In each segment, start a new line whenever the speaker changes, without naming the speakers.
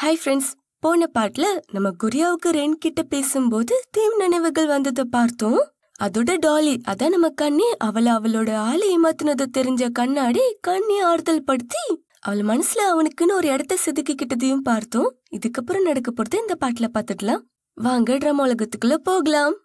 Hi friends போன பாட்டில் நம்ம குரியாவுக்கு ரென் கிட்ட பேசும்போது தீம் நினைவுகள் வந்ததை பார்த்தோம். அதோட டாலி அதான் நம்ம கண்ணி அவளை அவளோட ஆளை ஏமாத்தினதை தெரிஞ்ச கண்ணாடி கண்ணி ஆறுதல் படுத்தி அவள் மனசுல அவனுக்குன்னு ஒரு இடத்த செதுக்கிக்கிட்டதையும் பார்த்தோம். இதுக்கப்புறம் நடக்க போறது இந்த பாட்டுல பாத்துக்கலாம் வாங்க ட்ராமா உலகத்துக்குள்ள போகலாம்.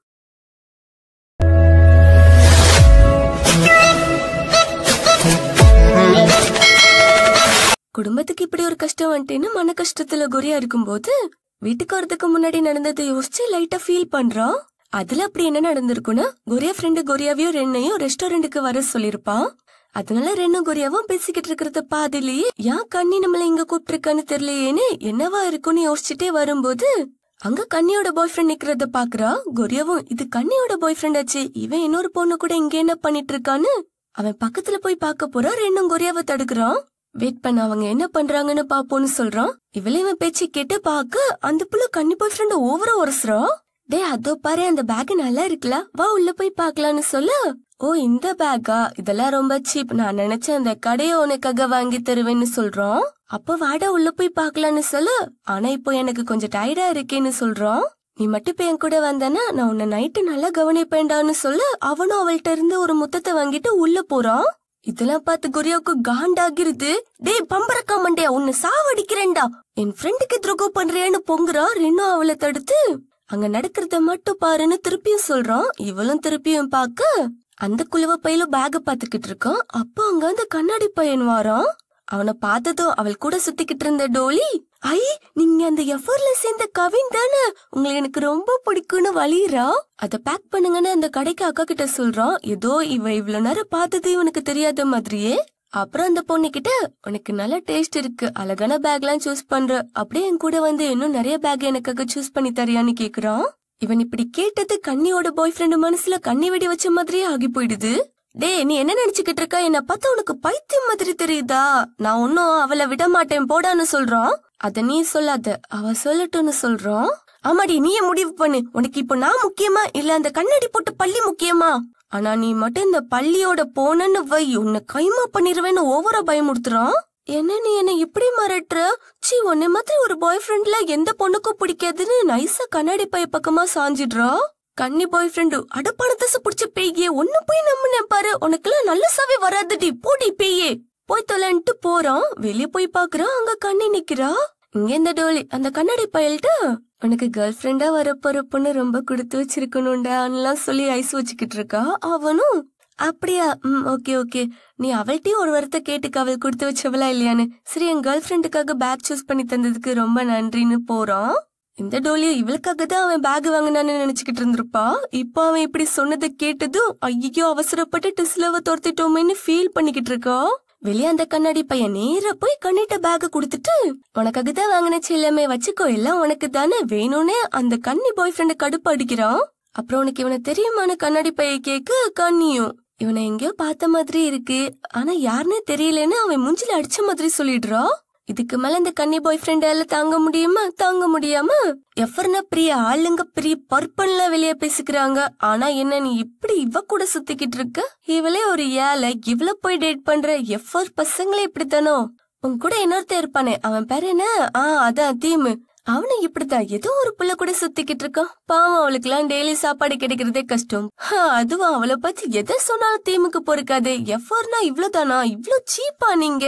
குடும்பத்துக்கு இப்படி ஒரு கஷ்டம் வந்துட்டேன்னு மன கஷ்டத்துல குரியா இருக்கும்போது வீட்டுக்கு வரதுக்கு முன்னாடி நடந்ததை யோசிச்சு லைட்டா ஃபீல் பண்றான். அதுல அப்படி என்ன நடந்திருக்குன்னா கொரியா ஃப்ரெண்டு கொரியாவையும் ரெண்ணையும் ரெஸ்டாரண்ட்டுக்கு வர சொல்லிருப்பான் அதனால ரெண்டும் கொரியாவும் பேசிக்கிட்டு இருக்கிறத பாதிலேயே ஏன் கண்ணி நம்மள இங்க கூப்பிட்டிருக்கான்னு தெரியலையேன்னு என்னவா இருக்கும்னு யோசிச்சுட்டே வரும்போது அங்க கண்ணியோட பாய் ஃப்ரெண்ட் நிக்கிறத பாக்குறா கொரியாவும் இது கண்ணியோட பாய் ஃப்ரெண்ட் ஆச்சு இவன் இன்னொரு பொண்ணு கூட இங்க என்ன பண்ணிட்டு இருக்கான்னு? அவன் பக்கத்துல போய் பார்க்க போறா ரெண்டும் கொரியாவை தடுக்கிறான். வெயிட் பண்ண அவங்க என்ன பண்றாங்கன்னு பாப்போம்னு சொல்றான். இவளே இவன் பேச்சு கேட்டு பாக்க அந்த புள்ள கண்ணி பாய் ஃப்ரெண்ட் ஓவரா உரசுறான் டே அதோ பாரு அந்த பேக் நல்லா இருக்குல்ல. வா உள்ள போய் பாக்கலாம்னு சொல்ல. ஓ இந்த பேக்கா இதெல்லாம் ரொம்ப சீப் நான் நினைச்சேன் அந்த கடையை உனக்காக வாங்கி தருவேன்னு சொல்றோம் அப்ப வாடா உள்ள போய் பாக்கலாம்னு சொல்லு. ஆனா இப்போ எனக்கு கொஞ்சம் டயர்டா இருக்கேன்னு சொல்றோம் நீ மட்டும் இப்போ என் கூட வந்தனா நான் உன்னை நைட்டு நல்லா கவனிப்பேன்டான்னு சொல்லு. அவனும் அவள்கிட்ட இருந்து ஒரு முத்தத்தை வாங்கிட்டு உள்ள போறான். இதெல்லாம் பார்த்து குரியாவுக்கு காண்டாகிருது டேய் பம்பரக்கா மண்டையா உன்னை சாவடிக்கிறேன்டா. என் ஃப்ரெண்டுக்கு துரோகம் பண்றியான்னு பொங்குறா ரெண்டும் அவளை தடுத்து. அங்க நடக்கிறத மட்டும் பாருன்னு திருப்பியும் சொல்றான். இவளும் திருப்பியும் பார்க்க. அந்த குழுவ பையில பேக பாத்துக்கிட்டு இருக்கான். அப்போ அங்க அந்த கண்ணாடி பையன் வாரான். அவனை பார்த்ததும் அவள் கூட சுத்திக்கிட்டு இருந்த டோலி ஐ நீங்க அந்த எஃபர்ல சேர்ந்த கவின் தானே? உங்களை எனக்கு ரொம்ப பிடிக்கும்னு வழியிறா அத பேக் பண்ணுங்கன்னு அந்த கடைக்கு அக்கா கிட்ட சொல்றான். ஏதோ இவ இவ்வளவு நேரம் பார்த்தது இவனுக்கு தெரியாத மாதிரியே. அப்புறம் அந்த பொண்ணு கிட்ட உனக்கு நல்ல டேஸ்ட் இருக்கு. அழகான பேக்லாம் சூஸ் பண்ற. அப்படியே என் கூட வந்து இன்னும் நிறைய பேக் எனக்காக சூஸ் பண்ணி தரியான்னு கேக்குறான். இவன் இப்படி கேட்டது கண்ணியோட பாய் ஃப்ரெண்டு மனசுல கண்ணி வெடி வச்ச மாதிரியே ஆகி போயிடுது. டேய் நீ என்ன நினைச்சுக்கிட்டு இருக்க? என்ன பார்த்தா உனக்கு பைத்தியம் மாதிரி தெரியுதா? நான் ஒன்னும் அவளை விட மாட்டேன். போடான்னு சொல்றான். அத நீ சொல்லாத. அவ சொல்லட்டும்னு சொல்றான். ஆமாடி நீயே முடிவு பண்ணு. உனக்கு இப்போ நான் முக்கியமா இல்ல அந்த கண்ணாடி போட்டு பள்ளி முக்கியமா? ஆனா நீ மட்டும் இந்த பள்ளியோட போனன்னு வை. உன்னை கைமா பண்ணிருவேன்னு ஓவரா பயமுடுத்துறான் என்ன நீ என்ன இப்படி மறட்டுற சி உன்னை மாதிரி ஒரு பாய் ஃப்ரெண்ட்ல எந்த பொண்ணுக்கும் பிடிக்காதுன்னு நைஸா கண்ணாடி பைய பக்கமா சாஞ்சிடுறா. கன்னி பாய் ஃப்ரெண்டு அடப்பான தசை பிடிச்ச பேயே ஒன்னு போய் நம்பினேன் பாரு. உனக்கெல்லாம் நல்ல சாவே வராதுடி. போடி பேயே. போய் தொலைன்ட்டு போறான். வெளிய போய் பாக்குறான். அங்க கண்ணி நிக்கிறா. இங்க இந்த டோலி அந்த கண்ணாடி பயல்ட்டு உனக்கு கேர்ள் ஃப்ரெண்டா வரப்போற பொண்ணு ரொம்ப கொடுத்து வச்சிருக்கணும்டான்லாம் சொல்லி ஐஸ் வச்சுக்கிட்டு இருக்கா. அவனும் அப்படியா? ம் ஓகே ஓகே நீ அவள்கிட்டயும் ஒரு வாரத்தை கேட்டுக்கு. அவள் கொடுத்து வச்சவளா இல்லையான்னு. சரி என் கேர்ள் ஃப்ரெண்டுக்காக பேக் சூஸ் பண்ணி தந்ததுக்கு ரொம்ப நன்றின்னு போறான். இந்த டோலியும் இவளுக்காக தான் அவன் பேக் வாங்கினான்னு நினைச்சுக்கிட்டு இருந்திருப்பா? இப்போ அவன் இப்படி சொன்னதை கேட்டதும் ஐயோ அவசரப்பட்டு டிஸ்லவ துரத்திட்டோமேன்னு ஃபீல் பண்ணிக்கிட்டு இருக்கா? வெளியே அந்த கண்ணாடி பையன் நேர போய் கண்ணிட்ட பேக் கொடுத்துட்டு உனக்காக தான் வாங்கினச்சு எல்லாமே வச்சுக்கோ எல்லாம் உனக்கு தானே வேணும்னே அந்த கண்ணி பாய் ஃப்ரெண்ட கடுப்பு அடிக்கிறான். அப்புறம் உனக்கு இவனை தெரியுமான கண்ணாடி பைய கேக்கு கண்ணியும் இவனை எங்கேயோ பார்த்த மாதிரி இருக்கு. ஆனா யாருன்னே தெரியலன்னு அவன் முஞ்சில அடிச்ச மாதிரி சொல்லிடுறான் இதுக்கு மேல இந்த கன்னி பாய் ஃப்ரெண்டால தாங்க முடியுமா? தாங்க முடியாம? எஃபர்னா பிரிய ஆளுங்க பெரிய பர்பன்லாம் வெளியே பேசிக்கிறாங்க. ஆனா என்ன நீ இப்படி இவ கூட சுத்திக்கிட்டு இருக்க? இவளே ஒரு ஏழை இவள போய் டேட் பண்ற எஃபர் பசங்களே இப்படித்தானோ? உன் கூட இன்னொருத்தன் இருப்பானே அவன் பேரு என்ன? ஆ அதான் தீமு. அவனை இப்படித்தான். ஏதோ ஒரு புள்ள கூட சுத்திக்கிட்டு இருக்கான். பாவம் அவளுக்குலாம் டெய்லி சாப்பாடு கிடைக்கிறதே கஷ்டம். ஹா, அதுவும் அவளை பத்தி எதை சொன்னாலும் தீமுக்கு பொறுக்காது. எஃபர்னா இவ்வளவுதானா? இவ்ளோ சீப்பா நீங்க?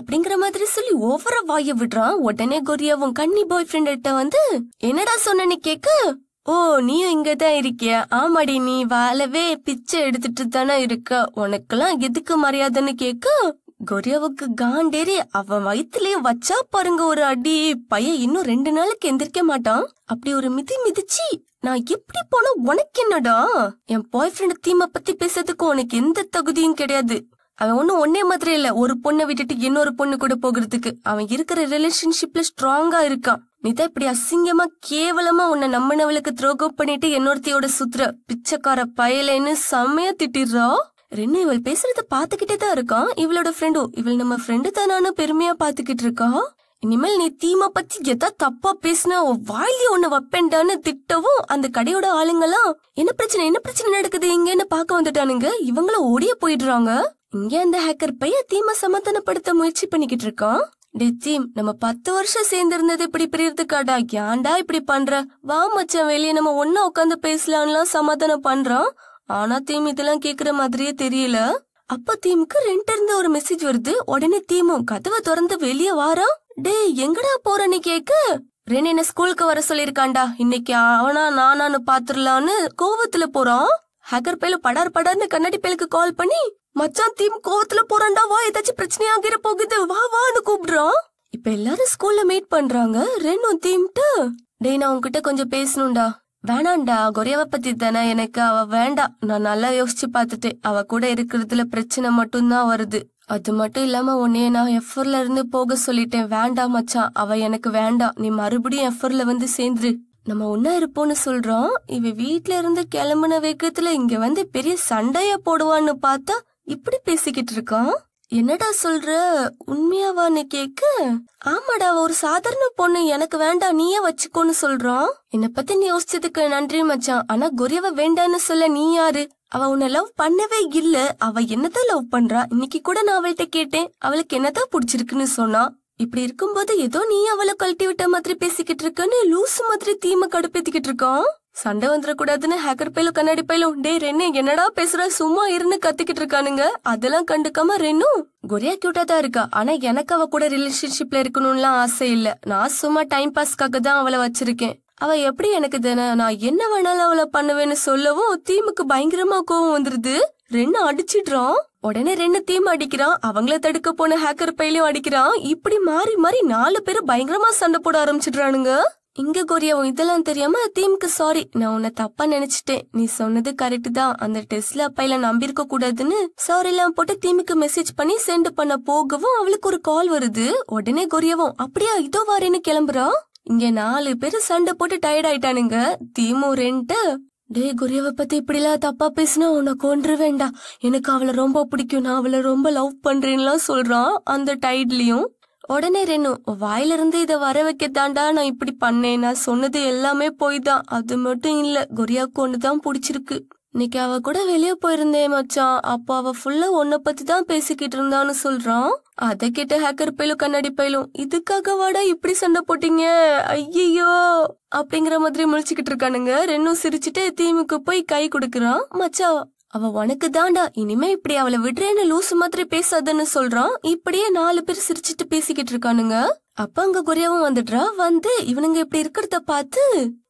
அப்படிங்கிற மாதிரி சொல்லி ஓவரா வாய விடுறான். உடனே கொரியாவும் கன்னி பாய் ஃப்ரெண்ட்ட வந்து என்னடா சொன்னேன்னு கேக்க ஓ நீயும் இங்கதான் இருக்கிய? ஆமாடி நீ வாழவே பிச்சை எடுத்துட்டு தானே இருக்க. உனக்கெல்லாம் எதுக்கு மரியாதைன்னு கேக்க கொரியாவுக்கு காண்டேறி அவன் வயித்துலயே வச்சா பாருங்க ஒரு அடி. பையன் இன்னும் ரெண்டு நாளுக்கு எந்திரிக்க மாட்டான். அப்படி ஒரு மிதி மிதிச்சு நான் எப்படி போனா உனக்கு என்னடா? என் பாய் ஃப்ரெண்ட் தீமை பத்தி பேசுறதுக்கு உனக்கு எந்த தகுதியும் கிடையாது. அவன் ஒன்றும் ஒன்னே மாதிரி இல்ல. ஒரு பொண்ணை விட்டுட்டு இன்னொரு பொண்ணு கூட போகிறதுக்கு. அவன் இருக்கிற ரிலேஷன்ஷிப்ல ஸ்ட்ராங்கா இருக்கான். நீதான் இப்படி அசிங்கமா கேவலமா உன்னை நம்பினவளுக்கு துரோகம் பண்ணிட்டு என்னொருத்தியோட சுத்துற பிச்சைக்கார பயலேன்னு செம்மையா திட்டிடுறா. ரெண்டு இவள் பேசுறத பாத்துக்கிட்டே தான் இருக்கான். இவளோட ஃப்ரெண்டும் இவள் நம்ம ஃப்ரெண்டு தானான்னு பெருமையா பாத்துக்கிட்டு இருக்கா? இனிமேல் நீ தீமா பத்தி எதா தப்பா பேசினா உன் வாயிலே ஒண்ணு வைப்பேன்டான்னு திட்டவும் அந்த கடையோட ஆளுங்கெல்லாம் என்ன பிரச்சனை என்ன பிரச்சனை நடக்குது? இங்கன்னு பார்க்க வந்துட்டானுங்க? இவங்கள ஓடிய போயிடுறாங்க. இங்க அந்த ஹேக்கர் பையன் தீமை சமாதானப்படுத்த முயற்சி பண்ணிக்கிட்டு இருக்கான். டே தீம் நம்ம பத்து வருஷம் சேர்ந்திருந்தது இப்படி பிரியறதுக்காடா? ஏன்டா இப்படி பண்ற? வா மச்சான் வெளியே நம்ம ஒன்னா உட்காந்து பேசலாம்லாம் சமாதானம் பண்றோம் ஆனா தீம் இதெல்லாம் கேக்குற மாதிரியே தெரியல. அப்ப தீமுக்கு ரெண்ட் இருந்து ஒரு மெசேஜ் வருது. உடனே தீமும் கதவை திறந்து வெளியே வாரான் டேய் எங்கடா போறன்னு கேக்க? ரென் என்ன ஸ்கூலுக்கு வர சொல்லிருக்கான்டா இன்னைக்கு அவனா நானான்னு பாத்துரலான்னு கோவத்துல போறான். ஹேக்கர் பேல படார் படார்னு கண்ணாடி பேலுக்கு கால் பண்ணி மச்சான் தீம் கோவத்துல போறான்டா வா ஏதாச்சும் பிரச்சனையாகிற போகுது. வா வான்னு கூப்பிடுறான் இப்ப எல்லாரும் ஸ்கூல்ல மீட் பண்றாங்க. ரெண்டும் தீம்ட்டு டேய் நான் உன்கிட்ட கொஞ்சம் பேசணும்டா. வேணாண்டா கொரியாவை பத்தி தானே எனக்கு. அவ வேண்டாம் நான் நல்லா யோசிச்சு பார்த்துட்டேன். அவ கூட இருக்கிறதுல பிரச்சனை மட்டும்தான் வருது. அது மட்டும் இல்லாம உன்னைய நான் எஃபர்ல இருந்து போக சொல்லிட்டேன். வேண்டாம் மச்சான். அவ எனக்கு வேண்டாம் நீ மறுபடியும் எஃபர்ல வந்து சேர்ந்துரு. நம்ம ஒன்னா இருப்போம்னு சொல்றோம் இவ வீட்ல இருந்து கிளம்புன வேகத்துல இங்க வந்து பெரிய சண்டைய போடுவான்னு பார்த்தா இப்படி பேசிக்கிட்டு இருக்கான்? என்னடா சொல்ற? உண்மையாவான்னு கேக்க? ஆமாடா ஒரு சாதாரண பொண்ணு எனக்கு வேண்டாம் நீயே வச்சுக்கோன்னு சொல்றான். என்ன பத்தி நீ யோசிச்சதுக்கு நன்றி மச்சான். ஆனா கொரியவ வேண்டான்னு சொல்ல நீ யாரு? அவ உன்னை லவ் பண்ணவே இல்ல. அவ என்னதான் லவ் பண்றா? இன்னைக்கு கூட நான் அவள்கிட்ட கேட்டேன். அவளுக்கு என்னதான் பிடிச்சிருக்குன்னு சொன்னா இப்படி இருக்கும்போது ஏதோ நீ அவளை கழட்டி விட்ட மாதிரி பேசிக்கிட்டு இருக்கன்னு லூசு மாதிரி தீமை கடுப்பேத்திக்கிட்டு இருக்கான். சண்டை வந்துடக்கூடாதுன்னு ஹேக்கர் பையிலும் கண்ணாடி பையிலும். டே ரென்னு என்னடா பேசுற? சும்மா இருந்து கத்திக்கிட்டு இருக்கானுங்க. அதெல்லாம் கண்டுக்காம ரென்னும் கொரியா கியூட்டா தான் இருக்கா. ஆனா எனக்கு அவ கூட ரிலேஷன்ஷிப்ல இருக்கணும்லாம் ஆசை இல்ல. நான் சும்மா டைம் பாஸ்க்காக தான் அவளை வச்சிருக்கேன். அவ எப்படி எனக்கு தானே? நான் என்ன வேணாலும் அவளை பண்ணுவேன்னு சொல்லவும் தீமுக்கு பயங்கரமா கோவம் வந்துருது. ரென்னு அடிச்சிடுறான். உடனே ரெண்டு தீம் அடிக்கிறான். அவங்கள தடுக்க போன ஹேக்கர் பையிலையும் அடிக்கிறான். இப்படி மாறி மாறி நாலு பேரும் பயங்கரமா சண்டை போட ஆரம்பிச்சிடுறானுங்க. இங்க கொரியாவும் இதெல்லாம் தெரியாம தீமுக்கு சாரி நான் உன்னை தப்பா நினைச்சிட்டேன். நீ சொன்னது கரெக்ட் தான். அந்த டெஸ்ட்ல அப்பையில நம்பியிருக்க கூடாதுன்னு சாரி எல்லாம் போட்டு தீமுக்கு மெசேஜ் பண்ணி சென்ட் பண்ண போகவும் அவளுக்கு ஒரு கால் வருது. உடனே கொரியாவும் அப்படியா இதோ வாரேன்னு கிளம்புறா? இங்க நாலு பேரு சண்டை போட்டு டயர்ட் ஆயிட்டானுங்க. தீமு ரெண்டு. டேய் குரியாவை பத்தி இப்படிலாம் தப்பா பேசினா உன்னை கொன்று வேண்டாம் எனக்கு அவளை ரொம்ப பிடிக்கும். நான் அவளை ரொம்ப லவ் பண்றேன்லாம் சொல்றான் அந்த டைட்லயும் உடனே ரெனு வாயிலிருந்து இதை வர வைக்கத்தாண்டா நான் இப்படி பண்ணேன். நான் சொன்னது எல்லாமே போய் தான் அது மட்டும் இல்ல கொரியாக்கு ஒண்ணுதான் பிடிச்சிருக்கு. இன்னைக்கு அவ கூட வெளியே போயிருந்தேன் மச்சான். அப்போ அவ ஃபுல்லா உன்னை பத்தி தான் பேசிக்கிட்டு இருந்தான்னு சொல்றான். அதை கேட்ட ஹேக்கர் பையிலும் கண்ணாடி பையிலும் இதுக்காக வாடா இப்படி சண்டை போட்டீங்க? ஐயோ அப்படிங்கிற மாதிரி முழிச்சுக்கிட்டு இருக்கானுங்க. ரெண்டும் சிரிச்சுட்டு தீமுக்கு போய் கை கொடுக்கறான். மச்சா அவ உனக்கு தாண்டா இனிமே இப்படி அவளை விடுறேன்னு லூசு மாதிரி பேசாதன்னு சொல்றான் இப்படியே நாலு பேர் சிரிச்சிட்டு பேசிக்கிட்டு இருக்கானுங்க. அப்ப அங்க கொரியாவும் வந்துடுறா. வந்து இவனுங்க இப்படி இருக்கிறத பார்த்து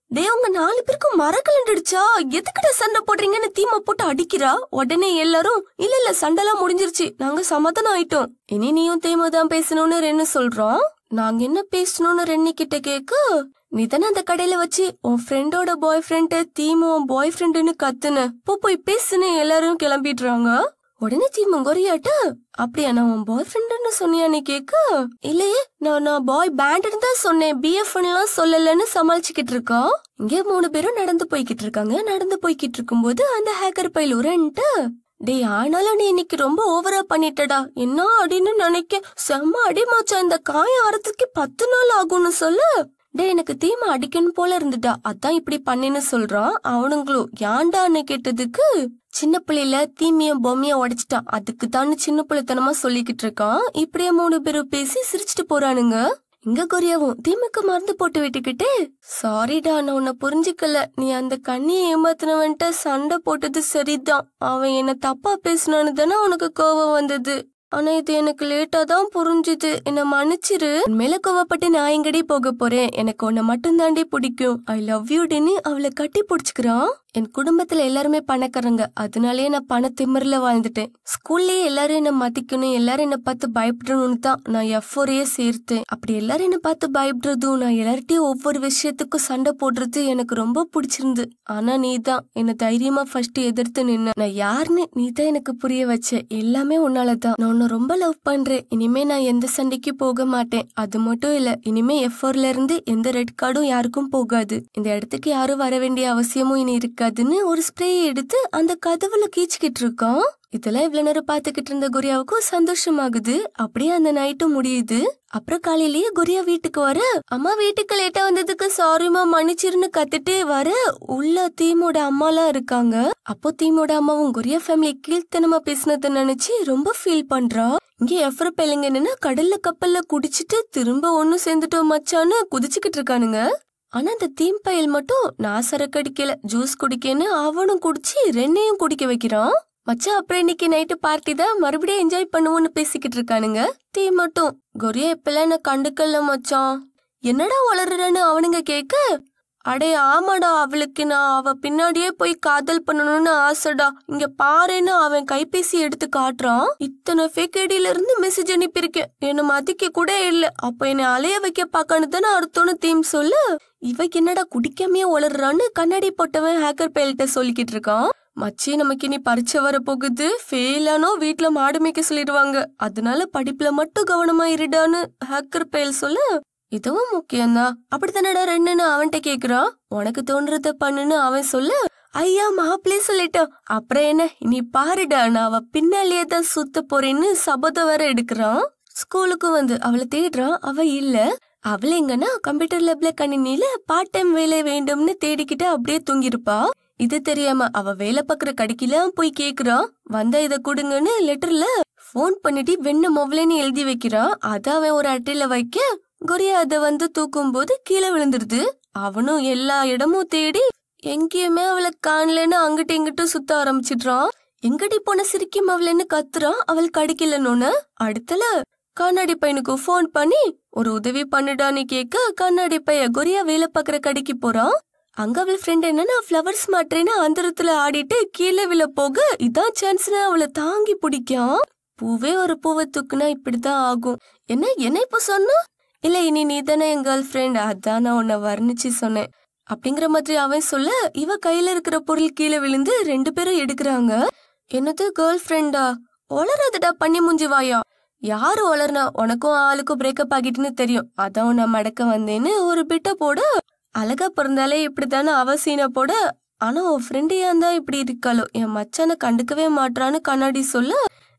டே உங்க நாலு பேருக்கும் மரக்கலண்டுடுச்சா? எதுக்கிட்ட சண்டை போடுறீங்கன்னு தீமை போட்டு அடிக்கிறா? உடனே எல்லாரும் இல்ல இல்ல சண்டைலாம் முடிஞ்சிருச்சு. நாங்க சமாதானம் ஆயிட்டோம். இனி நீயும் தீமை தான் பேசணும்னு ரென்னு சொல்றோம். நாங்க என்ன பேசணும்னு ரென்னி கிட்ட கேக்கு? நீ தானே அந்த கடையில வச்சு உன் ஃப்ரெண்டோட பாய் ஃப்ரெண்ட தீமு உன் பாய் ஃப்ரெண்டுன்னு கத்துன. போ போய் பேசுன்னு எல்லாரும் கிளம்பிடுறாங்க. உடனே தீமு கொரியாட்ட அப்படியா நான் உன் பாய் ஃப்ரெண்டுன்னு சொன்னியா நீ கேக்கு? இல்லையே நான் நான் பாய் பேண்டுன்னு தான் சொன்னேன். பிஎஃப்லாம் சொல்லலன்னு சமாளிச்சுக்கிட்டு இருக்கோம் இங்கே மூணு பேரும் நடந்து போய்கிட்டு இருக்காங்க. நடந்து போய்கிட்டு இருக்கும்போது அந்த ஹேக்கர் பையில் உரன்ட்டு டேய் ஆனாலும் நீ இன்னைக்கு ரொம்ப ஓவரா பண்ணிட்டடா. என்ன அடின்னு நினைக்க? செம்ம அடிமாச்சா இந்த காயம் ஆறதுக்கு பத்து நாள் ஆகும்னு சொல்லு. டே எனக்கு தீமை அடிக்கணும் போல இருந்துட்டா அதான் இப்படி பண்ணின்னு சொல்றான். அவனுங்களும் ஏன்டான்னு கேட்டதுக்கு? சின்ன பிள்ளையில தீமியும் பொம்மைய உடைச்சிட்டான். அதுக்கு தான் சின்ன பிள்ளைத்தனமா சொல்லிக்கிட்டு இருக்கான். இப்படியே மூணு பேரும் பேசி சிரிச்சிட்டு போறானுங்க. இங்க கொரியாவும் தீமுக்கு மருந்து போட்டு விட்டுக்கிட்டு சாரிடா நான் உன்னை புரிஞ்சுக்கல. நீ அந்த கண்ணியை ஏமாத்தினவன்ட்ட சண்டை போட்டது சரிதான். அவன் என்ன தப்பா பேசினான்னு தானே உனக்கு கோவம் வந்தது. ஆனா இது எனக்கு லேட்டா தான் புரிஞ்சுது. என்ன மன்னிச்சிரு. மேல கோவப்பட்டு நான் எங்கடி போக போறேன்? எனக்கு உன்னை மட்டும் தாண்டி பிடிக்கும். ஐ லவ் யூ டின்னு அவளை கட்டி பிடிச்சுக்கிறான். என் குடும்பத்துல எல்லாருமே பணக்காரங்க. அதனாலயே நான் பண திமிரில வாழ்ந்துட்டேன். ஸ்கூல்லயே எல்லாரும் என்ன மதிக்கணும் எல்லாரும் என்ன பார்த்து பயப்படணும்னு தான் நான் எஃப்ஓரையே சேர்த்தேன். அப்படி எல்லாரும் என்ன பார்த்து பயப்படுறதும் நான் எல்லார்ட்டையும் ஒவ்வொரு விஷயத்துக்கும் சண்டை போடுறது எனக்கு ரொம்ப பிடிச்சிருந்து. ஆனா நீ தான் என்ன தைரியமா ஃபர்ஸ்ட் எதிர்த்து நின்ன. நான் யாருன்னு நீ தான் எனக்கு புரிய வச்ச. எல்லாமே உன்னாலதான். நான் உன்னை ரொம்ப லவ் பண்றேன். இனிமே நான் எந்த சண்டைக்கும் போக மாட்டேன். அது மட்டும் இல்ல இனிமே எஃப்ஓர்ல இருந்து எந்த ரெட் கார்டும் யாருக்கும் போகாது. இந்த இடத்துக்கு யாரும் வர வேண்டிய அவசியமும் இனி இருக்கு இருக்காதுன்னு ஒரு ஸ்ப்ரே எடுத்து அந்த கதவுல கீச்சுக்கிட்டு இருக்கான் இதெல்லாம் இவ்வளவு நேரம் பாத்துக்கிட்டு இருந்த குரியாவுக்கும் சந்தோஷமாகுது. அப்படியே அந்த நைட்டும் முடியுது. அப்புறம் காலையிலேயே குரியா வீட்டுக்கு வர அம்மா வீட்டுக்கு லேட்டா வந்ததுக்கு சாரிமா மன்னிச்சிருன்னு கத்துட்டு வர உள்ள தீமோட அம்மாலாம் இருக்காங்க. அப்போ தீமோட அம்மாவும் குரியா ஃபேமிலி கீழ்த்தனமா பேசினதை நினைச்சு ரொம்ப ஃபீல் பண்றா இங்க எஃப்ர பிள்ளைங்க என்னன்னா கடல்ல கப்பல்ல குடிச்சிட்டு திரும்ப ஒண்ணு சேர்ந்துட்டோம் மச்சான்னு குதிச்சுக்கிட்டு இருக்கானுங்க. ஆனா அந்த தீம்பயல் மட்டும் நான் சரக்கு அடிக்கல ஜூஸ் குடிக்கேன்னு அவனும் குடிச்சு ரெண்டையும் குடிக்க வைக்கிறான். மச்சான் அப்புறம் இன்னைக்கு நைட்டு பார்ட்டி தான் மறுபடியும் என்ஜாய் பண்ணுவோம்னு பேசிக்கிட்டு இருக்கானுங்க. தீ மட்டும். கொரியா இப்பெல்லாம் என்ன கண்டுக்கல மச்சான்? என்னடா வளருறன்னு அவனுங்க கேட்க அடே ஆமாடா அவளுக்கு நான் அவ பின்னாடியே போய் காதல் பண்ணணும்னு ஆசைடா. இங்க பாருன்னு அவன் கைபேசி எடுத்து காட்டுறான். இத்தனை ஃபேக் ஐடியில இருந்து மெசேஜ் அனுப்பியிருக்கேன். என்ன மதிக்க கூட இல்ல. அப்ப என்னை அலைய வைக்க பாக்கன்னு தானே அடுத்தோன்னு தீம் சொல்லு. இவ என்னடா குடிக்காமே வளர்றான்னு கண்ணாடி போட்டவன் ஹேக்கர் பயல்கிட்ட சொல்லிக்கிட்டு இருக்கான். மச்சி நமக்கு இனி பரீட்சை வர போகுது ஃபெயிலானோ வீட்ல மாடு மேய்க்க சொல்லிடுவாங்க. அதனால படிப்புல மட்டும் கவனமா இருடான்னு ஹேக்கர் பயல் சொல்ல இதுவும் முக்கியம்தான். அப்படித்தானடா ரெண்டுன்னு அவன்கிட்ட கேக்குறான்? உனக்கு தோன்றத பண்ணுன்னு அவன் சொல்ல ஐயா மாப்பிளே சொல்லிட்டான். அப்புறம் என்ன? நீ பாருடா நான் அவ பின்னாலேயே தான் சுத்த போறேன்னு சபதம் வேற எடுக்கிறான். ஸ்கூலுக்கு வந்து அவளை தேடுறான். அவ இல்ல. அவள் எங்கன்னா கம்ப்யூட்டர் லேப்ல கணினியில பார்ட் டைம் வேலை வேண்டும்னு தேடிக்கிட்டு அப்படியே தூங்கிருப்பா இது தெரியாம அவ வேலை பாக்குற கடைக்கெல்லாம் போய் கேக்குறான் வந்தா இத கொடுங்கன்னு லெட்டர்ல ஃபோன் பண்ணிட்டு வெண்ண மொவலைன்னு எழுதி வைக்கிறான் அத அவன் ஒரு அட்டையில வைக்க கொரியா அத வந்து தூக்கும் போது கீழே விழுந்துருது. அவனும் எல்லா இடமும் தேடி எங்கேயுமே அவளை காணலன்னு அங்கிட்டு இங்கிட்டும் சுத்த ஆரம்பிச்சிடுறான் எங்கடி போன சிரிக்கும் அவளன்னு கத்துறான் அவள் கிடைக்கலன்னு அடுத்தல கண்ணாடி பையனுக்கு ஃபோன் பண்ணி ஒரு உதவி பண்ணுடான்னு கேட்க கண்ணாடி பையன் கொரியா வேலை பாக்குற கடைக்கு போறான். அங்க அவள் ஃப்ரெண்ட் என்னன்னா ஃப்ளவர்ஸ் மாட்டேன்னு அந்தரத்துல ஆடிட்டு கீழே விழ போக இதான் சான்ஸ்னு அவளை தாங்கி பிடிக்கும் பூவே ஒரு பூவை தூக்குனா இப்படிதான் ஆகும். என்ன என்ன இப்ப சொன்னா? இல்ல இனி நீ தானே என் கேர்ள் ஃப்ரெண்ட் அதான் நான் உன்னை வர்ணிச்சு சொன்னேன். அப்படிங்கிற மாதிரி அவன் சொல்ல இவ கையில இருக்கிற பொருள் கீழே விழுந்து ரெண்டு பேரும் எடுக்கிறாங்க. என்னது கேர்ள் ஃப்ரெண்டா ஒளராதடா பண்ணி முஞ்சி வாயா? யாரு வளர்னா உனக்கும் ஆளுக்கும் பிரேக்கப் ஆகிட்டுன்னு தெரியும். அதான் உன்னை மடக்க வந்தேன்னு ஒரு பிட்ட போட. அழகா பிறந்தாலே இப்படித்தானே அவசியம் போட. ஆனா உன் ஃப்ரெண்டு ஏன் தான் இப்படி இருக்காளோ? என் மச்சான கண்டுக்கவே மாட்றான்னு கண்ணாடி சொல்ல.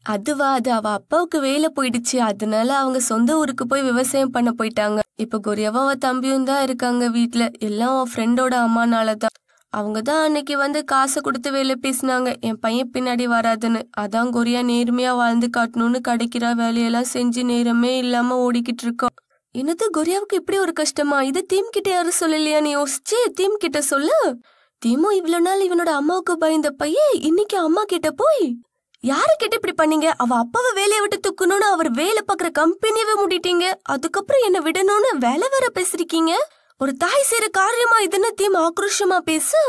அதுவா அது அவ அப்பாவுக்கு வேலை போயிடுச்சு. அதனால அவங்க சொந்த ஊருக்கு போய் விவசாயம் பண்ண போயிட்டாங்க. இப்ப கொரியாவும் அவ தம்பியும் தான் இருக்காங்க வீட்டுல எல்லாம் உன் ஃப்ரெண்டோட அம்மானால தான் அவங்க தான் அன்னைக்கு வந்து காசை கொடுத்து வேலை பேசினாங்க. என் பையன் பின்னாடி வராதுன்னு. அதான் கொரியா நேர்மையா வாழ்ந்து காட்டணும்னு கிடைக்கிற. வேலையெல்லாம் செஞ்சு நேரமே இல்லாம ஓடிக்கிட்டு இருக்கோம் என்னது கொரியாவுக்கு இப்படி ஒரு கஷ்டமா? இது தீம் கிட்ட யாரும் சொல்லலையான்னு யோசிச்சு தீம் கிட்ட சொல்லு. தீமு இவ்வளவு நாள் இவனோட அம்மாவுக்கு பயந்த பையன் இன்னைக்கு அம்மா கிட்ட போய். யாரு கிட்ட இப்படி பண்ணீங்க? அவ அப்பாவை வேலையை விட்டு தூக்கணும்னு அவர் வேலை பாக்குற கம்பெனியவே மூடிட்டீங்க. அதுக்கப்புறம் என்ன விடணும்னு வேலை வேற பேசிருக்கீங்க. ஒரு தாய் செய்யற காரியமா இதுன்னு தீம் ஆக்ரோஷமா பேசு?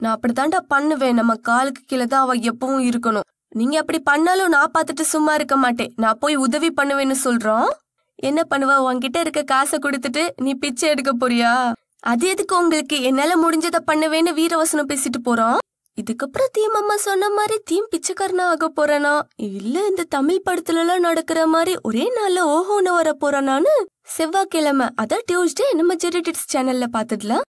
நான் அப்படித்தாண்டா பண்ணுவேன். நம்ம காலுக்கு கீழே தான் அவ எப்பவும் இருக்கணும். நீங்க அப்படி பண்ணாலும் நான் பார்த்துட்டு சும்மா இருக்க மாட்டேன். நான் போய் உதவி பண்ணுவேன்னு சொல்றோம். என்ன பண்ணுவா? உன்கிட்ட இருக்க காசை கொடுத்துட்டு நீ பிச்சை எடுக்க போறியா? அது எதுக்கு உங்களுக்கு? என்னால முடிஞ்சதை பண்ணுவேன்னு வீரவசனம் பேசிட்டு போறோம். இதுக்கப்புறம் தீம் அம்மா சொன்ன மாதிரி தீம் பிச்சைக்காரனா ஆக போறானா? இல்ல இந்த தமிழ் படத்துல எல்லாம் நடக்கிற மாதிரி ஒரே நாள்ல ஓஹோன்னு வர போறானான்னு செவ்வாய்க்கிழமை அதான் டியூஸ்டே நம்ம ஜெரிடிட்ஸ் சேனல்ல பாத்துடலாம்